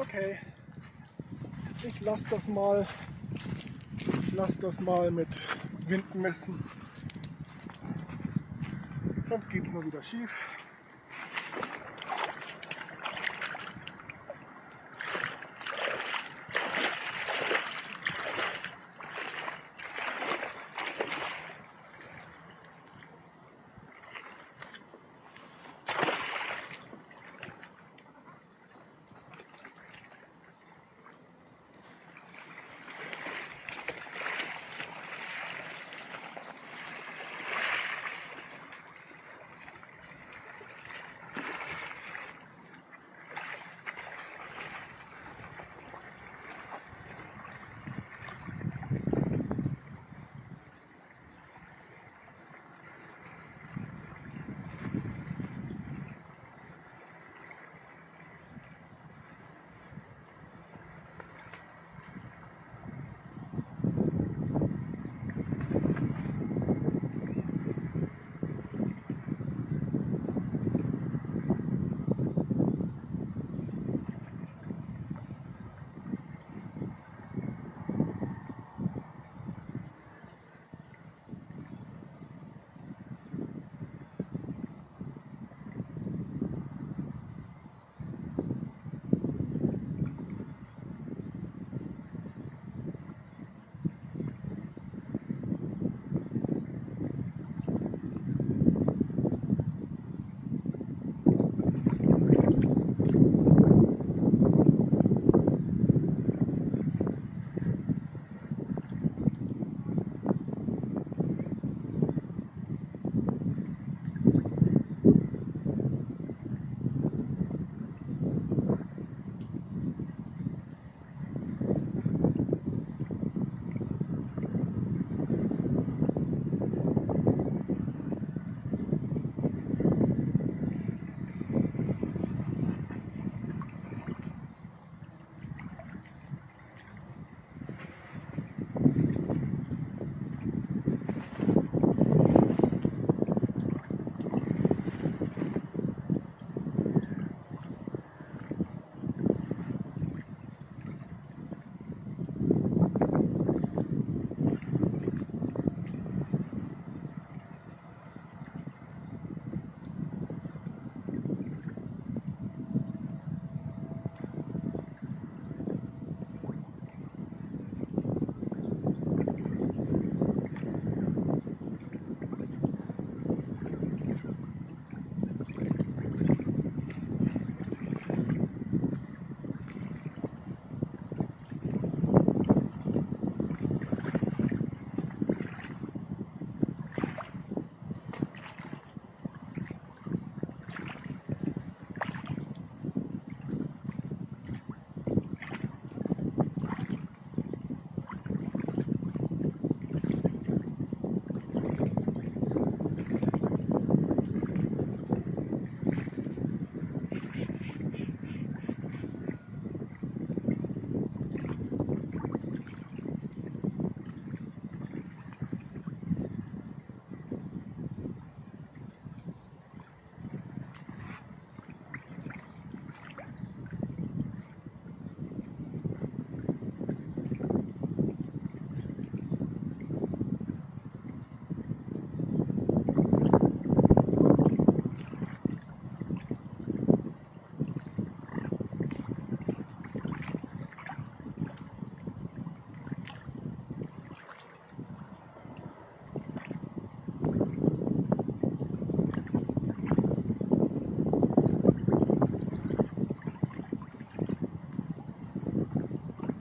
okay, ich lasse das mal, ich lasse das mal mit Wind messen. Sonst geht es mal wieder schief.